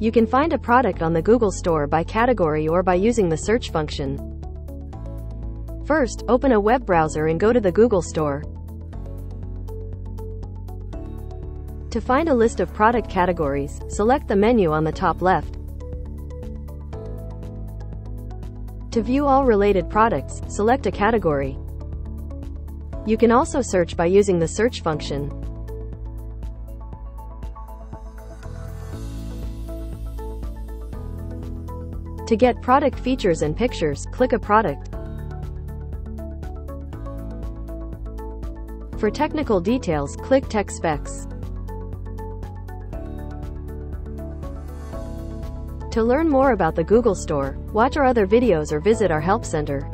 You can find a product on the Google Store by category or by using the search function. First, open a web browser and go to the Google Store. To find a list of product categories, select the menu on the top left. To view all related products, select a category. You can also search by using the search function. To get product features and pictures, click a product. For technical details, click Tech Specs. To learn more about the Google Store, watch our other videos or visit our Help Center.